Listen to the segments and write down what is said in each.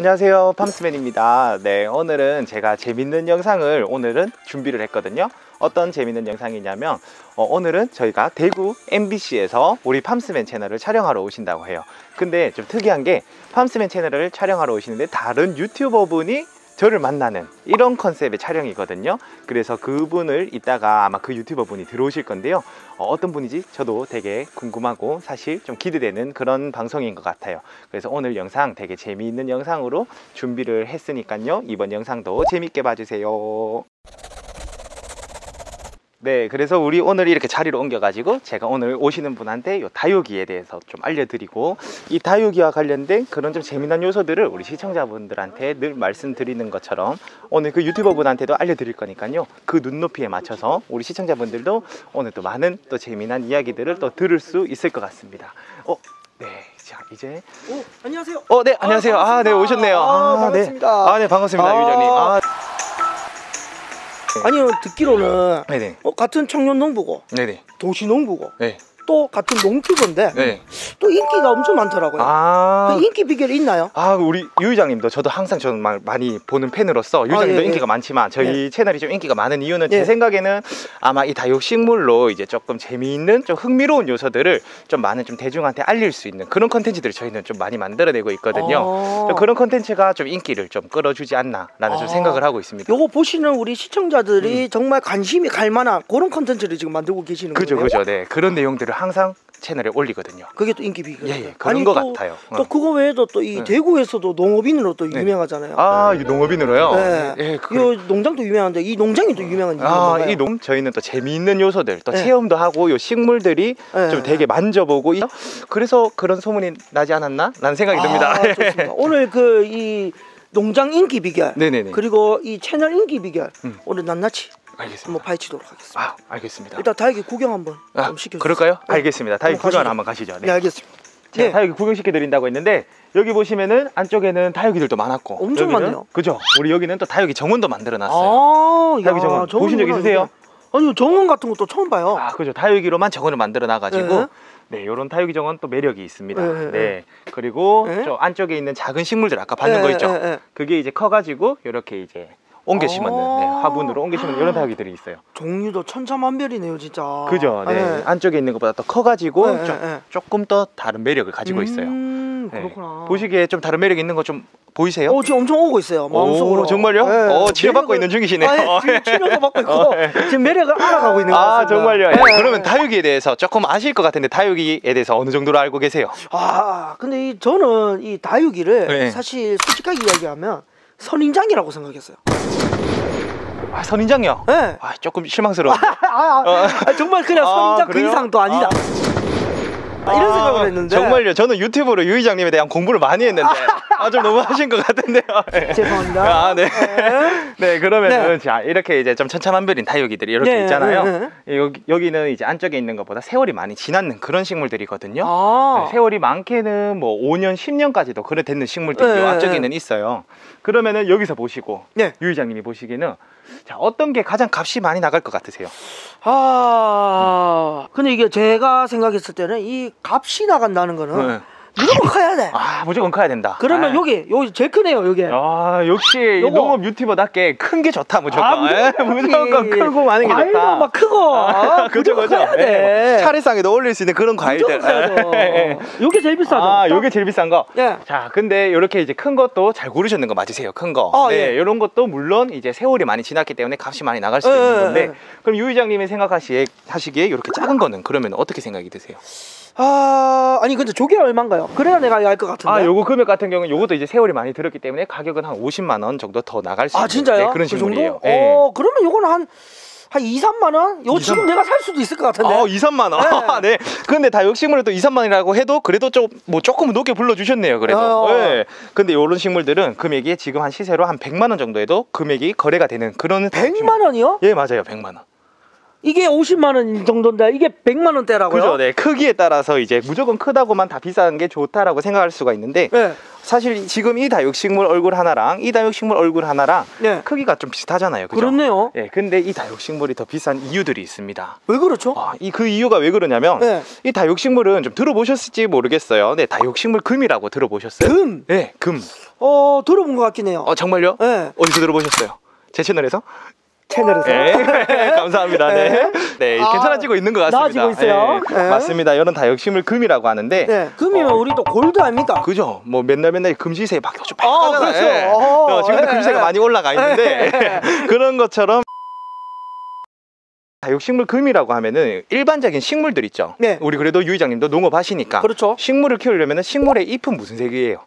안녕하세요. 팜스맨입니다. 네 오늘은 제가 재밌는 영상을 오늘은 준비를 했거든요. 어떤 재밌는 영상이냐면 어, 오늘은 저희가 대구 MBC에서 우리 팜스맨 채널을 촬영하러 오신다고 해요. 근데 좀 특이한 게 팜스맨 채널을 촬영하러 오시는데 다른 유튜버 분이 저를 만나는 이런 컨셉의 촬영이거든요. 그래서 그분을 이따가 아마 그 유튜버 분이 들어오실 건데요. 어, 떤 분이지? 저도 되게 궁금하고 사실 좀 기대되는 그런 방송인 것 같아요. 그래서 오늘 영상 되게 재미있는 영상으로 준비를 했으니까요. 이번 영상도 재밌게 봐주세요 네, 그래서 우리 오늘 이렇게 자리로 옮겨가지고 제가 오늘 오시는 분한테 요 다육이에 대해서 좀 알려드리고 이 다육이와 관련된 그런 좀 재미난 요소들을 우리 시청자분들한테 늘 말씀드리는 것처럼 오늘 그 유튜버 분한테도 알려드릴 거니까요. 그 눈높이에 맞춰서 우리 시청자분들도 오늘 또 많은 또 재미난 이야기들을 또 들을 수 있을 것 같습니다. 어, 네. 자, 이제. 오, 안녕하세요. 어, 네, 안녕하세요. 아, 네, 오셨네요. 아, 네. 반갑습니다. 아, 네, 반갑습니다, 아. 유장님. 아, 아니요, 듣기로는 네네. 어, 같은 청년 농부고 네네. 도시 농부고 네. 또 같은 농기부인데 네. 또 인기가 엄청 많더라고요. 아. 그 인기 비결이 있나요? 아 우리 유 의장님도 저도 항상 저는 막 많이 보는 팬으로서 유 의장님도 예, 예. 인기가 많지만 저희 채널이 좀 인기가 많은 이유는 예. 제 생각에는 아마 이 다육식물로 이제 조금 재미있는 좀 흥미로운 요소들을 좀 많은 좀 대중한테 알릴 수 있는 그런 컨텐츠들을 저희는 좀 많이 만들어내고 있거든요. 어. 그런 컨텐츠가 좀 인기를 좀 끌어주지 않나라는 좀 아. 생각을 하고 있습니다. 요거 보시는 우리 시청자들이 정말 관심이 갈 만한 그런 컨텐츠를 지금 만들고 계시는 음. 그죠 거예요. 그죠 네 그런 내용들을 항상 채널에 올리거든요. 그게 또 인기 비결. 예, 예 그런 것 같아요. 또 어. 그거 외에도 또이 네. 대구에서도 농업인으로 또 네. 유명하잖아요. 아, 이 농업인으로요. 네. 예, 그, 요 농장도 유명한데 이 농장이 또 유명한 아? 이 농, 저희는 또 재미있는 요소들, 또 네. 체험도 하고, 요 식물들이 네. 좀 되게 만져보고, 이- 그래서 그런 소문이 나지 않았나? 라는 생각이 듭니다. 아, 좋습니다. 오늘 그 이 농장 인기 비결 네네네. 그리고 이 채널 인기 비결 음. 오늘 낱낱이 알겠습니다. 한번 파헤치도록 하겠습니다. 아, 알겠습니다. 일단 다육이 구경 한번 아, 좀 시켜주세요. 그럴까요? 네. 알겠습니다. 다육 한번 구경. 한번 가시죠. 네, 네. 알겠습니다. 네. 다육이 구경시켜 드린다고 했는데, 여기 보시면은 안쪽에는 다육이들도 많고, 엄청 많네요. 그죠? 우리 여기는 또 다육이 정원도 만들어놨어요. 아, 다육이 정원 보신 적 있으세요? 아니요, 정원 같은 것도 처음 봐요. 아, 그죠. 다육이로만 정원을 만들어 놔가지고, 네. 네, 요런 다육이 정원 또 매력이 있습니다. 네, 네. 네. 그리고 네. 저 안쪽에 있는 작은 식물들 아까 봤는 예, 거 있죠? 그게 이제 커가지고 이렇게 이제 옮겨 심는 네, 아. 화분으로 옮겨 심는 이런 다육이들이 있어요. 종류도 천차만별이네요, 진짜. 그죠? 네. 네. 안쪽에 있는 것보다 더 커가지고 네, 조, 네, 네. 조금 더 다른 매력을 가지고 있어요. 음, 네. 그렇구나. 보시기에 좀 다른 매력 있는 거 좀 보이세요? 어, 지금 엄청 오고 있어요. 마음속으로. 오, 정말요? 네. 어, 치료받고 매력을- 있는 중이시네요. 아, 지금 치료도 받고 있고 어, 네. 지금 매력을 알아가고 있는 것 아 같습니다. 정말요? 네. 그러면 다육이에 대해서 조금 아실 것 같은데 다육이에 대해서 어느 정도로 알고 계세요? 아, 근데 이, 저는 이 다육이를 네. 사실 솔직하게 이야기하면 선인장이라고 생각했어요. 아, 선인장요? 네. 아, 조금 실망스러운데. 아, 아, 아, 정말 그냥 아, 선인장 그 그래요? 이상도 아니다. 아, 이런 아, 생각을 했는데 정말요? 저는 유튜브로 유 의장님에 대한 공부를 많이 했는데 아 좀 너무 하신 것 같은데요. 네. 죄송합니다. 아, 네. 네. 네, 그러면은 네. 자 이렇게 이제 좀 천차만별인 다육이들이 이렇게 네, 있잖아요. 네, 여기 여기는 이제 안쪽에 있는 것보다 세월이 많이 지났는 그런 식물들이거든요. 아, 네, 세월이 많게는 뭐 5년, 10년까지도 그래 됐는 식물들이 네, 앞쪽에는 있어요. 그러면은 여기서 보시고 네. 유 의장님이 보시기에는 자 어떤 게 가장 값이 많이 나갈 것 같으세요? 아, 근데 이게 제가 생각했을 때는 이 값이 나간다는 거는 네. 무조건 커야 돼. 아 무조건 커야 된다. 그러면 아. 여기 여기 제일 크네요, 여기. 아 역시 요거. 농업 유튜버답게 큰 게 좋다 무조건 아, 무조건 에, 무조건 크지. 크고 많은 게 과일도 좋다 막 크고 아, 그죠 무조건 그죠 커야 돼. 예, 차례상에도 올릴 수 있는 그런 과일들 무조건 예, 예. 돼. 요게 제일 비싸죠. 아 요게 제일 비싼 거 예. 자, 근데 이렇게 이제 큰 것도 잘 고르셨는 거 맞으세요? 큰 거. 아, 네, 예. 이런 것도 물론 이제 세월이 많이 지났기 때문에 값이 많이 나갈 수도 예, 있는 예, 건데, 예. 그럼 유 회장님이 생각하시기에 하시기에 이렇게 작은 거는 그러면 어떻게 생각이 드세요? 아, 아니 근데 저게 얼마인가요? 그래야 내가 알 것 같은데. 아, 요거 금액 같은 경우는 요것도 이제 세월이 많이 들었기 때문에 가격은 한 50만 원 정도 더 나갈 수 아, 있는 진짜요? 네, 그런 그 식물이에요. 정도? 예. 어, 그러면 요거는 한, 한 2, 3만 원? 요 2, 지금 3만 내가 살 수도 있을 것 같은데. 아, 2, 3만 원. 네. 근데 다육 식물을 또 2, 3만 원이라고 해도 그래도 좀 뭐 조금 높게 불러 주셨네요. 그래도. 어. 네. 근데 요런 식물들은 금액이 지금 한 시세로 한 100만 원 정도 해도 금액이 거래가 되는 그런 100만 원이요? 예, 맞아요. 100만 원. 이게 50만 원 정도인데 이게 100만 원대라고요? 그죠, 네. 크기에 따라서 이제 무조건 크다고만 다 비싼 게 좋다라고 생각할 수가 있는데 네. 사실 지금 이 다육식물 얼굴 하나랑 이 다육식물 얼굴 하나랑 네. 크기가 좀 비슷하잖아요. 그죠? 그렇네요. 예, 근데 이 다육식물이 더 비싼 이유들이 있습니다. 왜 그렇죠? 아, 이그 이유가 왜 그러냐면 네. 이 다육식물은 좀 들어보셨을지 모르겠어요. 네, 다육식물 금이라고 들어보셨어요? 금. 네, 금. 어 들어본 것 같긴 해요. 어 정말요? 네. 어디서 들어보셨어요? 제 채널에서? 채널에서. 네, 감사합니다. 네, 네, 아, 괜찮아지고 있는 것 같습니다. 나아지고 있어요. 네, 네. 맞습니다. 이런 다육식물 금이라고 하는데, 네. 금이면 어. 우리 또 골드 아닙니까? 그죠? 뭐 맨날 맨날 금시세 막쭉 아, 하잖아요. 그렇죠. 예. 어, 어, 지금도 예, 금시세가 예. 많이 올라가 있는데 그런 것처럼 다육식물 금이라고 하면은 일반적인 식물들 있죠. 네. 우리 그래도 유이장님도 농업하시니까 그렇죠. 식물을 키우려면 식물의 잎은 무슨 색이에요?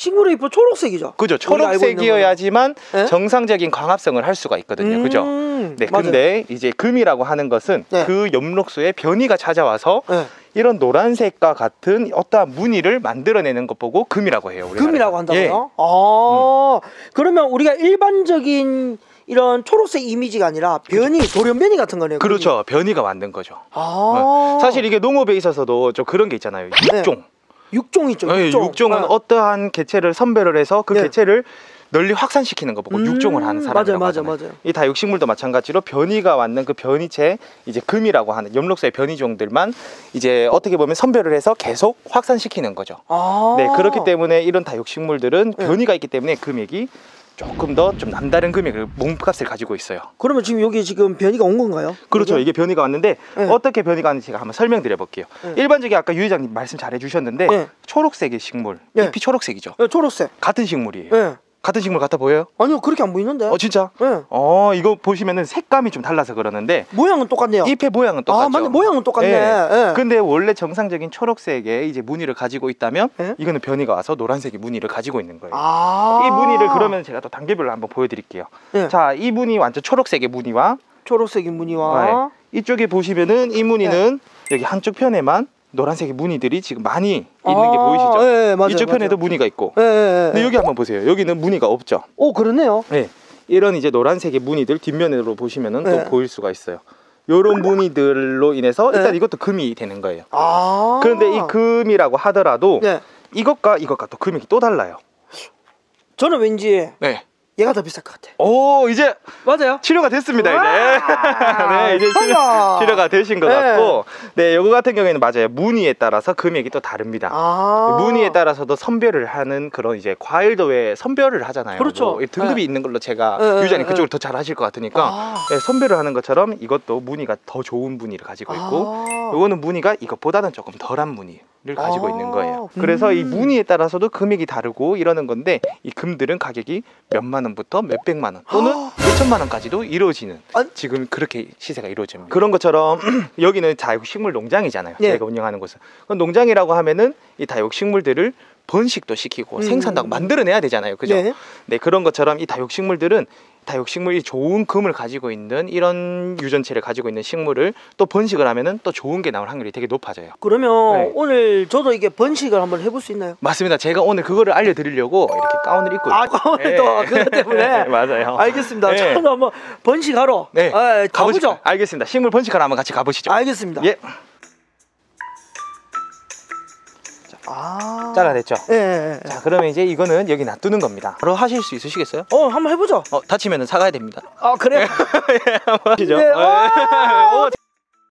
식물의 잎은 초록색이죠. 그죠? 초록색이어야지만 네? 정상적인 광합성을 할 수가 있거든요. 그죠? 음, 네, 맞아요. 근데 이제 금이라고 하는 것은 네. 그 엽록소에 변이가 찾아와서 네. 이런 노란색과 같은 어떠한 무늬를 만들어내는 것 보고 금이라고 해요. 우리나라에서. 금이라고 한다고요? 예. 아, 그러면 우리가 일반적인 이런 초록색 이미지가 아니라 변이, 돌연변이 같은 거네요. 그렇죠. 변이가 만든 거죠. 아, 사실 이게 농업에 있어서도 좀 그런 게 있잖아요. 육종. 육종 있죠. 네, 육종. 육종은 네. 어떠한 개체를 선별을 해서 그 네. 개체를 널리 확산시키는 거 보고 음, 육종을 하는 사람이라고 맞아요, 맞아요, 하잖아요. 맞아요. 이 다 육식물도 마찬가지로 변이가 왔는 그 변이체 이제 금이라고 하는 엽록소의 변이종들만 이제 어떻게 보면 선별을 해서 계속 확산시키는 거죠. 아, 네 그렇기 때문에 이런 다 육식물들은 네. 변이가 있기 때문에 금액이 조금 더 좀 남다른 금액을 몸값을 가지고 있어요. 그러면 지금 여기 지금 변이가 온 건가요? 그렇죠. 이게? 변이가 왔는데 네. 어떻게 변이가 왔는지 제가 한번 설명드려 볼게요. 네. 일반적인 아까 유 회장님 말씀 잘 해 주셨는데 네. 초록색의 식물, 네. 잎이 초록색이죠. 네, 초록색. 같은 식물이에요. 네. 같은 식물 같아 보여요? 아니요, 그렇게 안 보이는데. 어 진짜? 네. 어 이거 보시면은 색감이 좀 달라서 그러는데 모양은 똑같네요. 잎의 모양은 똑같죠. 아, 맞네. 모양은 똑같네. 예. 예. 근데 원래 정상적인 초록색의 이제 무늬를 가지고 있다면 예? 이거는 변이가 와서 노란색의 무늬를 가지고 있는 거예요. 아, 이 무늬를 그러면 제가 또 단계별로 한번 보여드릴게요. 예. 자, 이 무늬 완전 초록색의 무늬와 초록색인 무늬와 이쪽에 보시면은 이 무늬는 네. 여기 한쪽 편에만 노란색의 무늬들이 지금 많이 있는 게 보이시죠? 예, 예, 맞아요, 이쪽 편에도 맞아요. 무늬가 있고. 예, 예, 예. 근데 여기 한번 보세요. 여기는 무늬가 없죠. 오, 그러네요. 네. 이런 이제 노란색의 무늬들 뒷면으로 보시면은 네. 또 보일 수가 있어요. 요런 무늬들로 인해서 일단 네. 이것도 금이 되는 거예요. 아. 그런데 이 금이라고 하더라도 네. 이것과 이것과 또 금액이 또 달라요. 저는 왠지 네. 얘가 더 비쌀 것 같아. 오 이제 맞아요? 치료가 됐습니다 이제. 네 이제 치료. 치료 가 되신 것 네. 같고, 네 요거 같은 경우에는 맞아요 무늬에 따라서 금액이 또 다릅니다. 아. 무늬에 따라서도 선별을 하는 그런 이제 과일도 왜 선별을 하잖아요. 그렇죠. 뭐 등급이 네. 있는 걸로 제가 네, 네, 유자님 네. 그쪽을 더 잘 하실 것 같으니까 아. 네, 선별을 하는 것처럼 이것도 무늬가 더 좋은 무늬를 가지고 있고 아. 요거는 무늬가 이것보다는 조금 덜한 무늬 를 가지고 아. 있는 거예요. 그래서 이 음. 무늬에 따라서도 금액이 다르고 이러는 건데 이 금들은 가격이 몇만 원부터 몇백만 원 또는 몇천만 원까지도 이루어지는 아. 지금 그렇게 시세가 이루어집니다. 그런 것처럼 여기는 다육식물 농장이잖아요. 네. 제가 운영하는 곳은. 그럼 농장이라고 하면은 이 다육식물들을 번식도 시키고 음. 생산도 하고 만들어내야 되잖아요. 그죠? 네. 네, 그런 것처럼 이 다육식물들은 다육식물이 좋은 금을 가지고 있는 이런 유전체를 가지고 있는 식물을 또 번식을 하면은 또 좋은 게 나올 확률이 되게 높아져요. 그러면 네. 오늘 저도 이게 번식을 한번 해볼 수 있나요? 맞습니다. 제가 오늘 그거를 알려드리려고 이렇게 가운을 입고 아, 있어요. 오늘 또 그것 때문에. 맞아요. 알겠습니다. 네. 저는 한번 번식하러 네, 예, 가보죠. 가보시죠. 알겠습니다. 식물 번식하러 한번 같이 가보시죠. 알겠습니다. 예, 아. 잘라냈죠. 예, 예, 예. 자, 그러면 이제 이거는 여기 놔두는 겁니다. 바로 하실 수 있으시겠어요? 어, 한번 해보죠. 어, 다치면 사가야 됩니다. 아, 그래요? 하시죠. 네. 와, 오,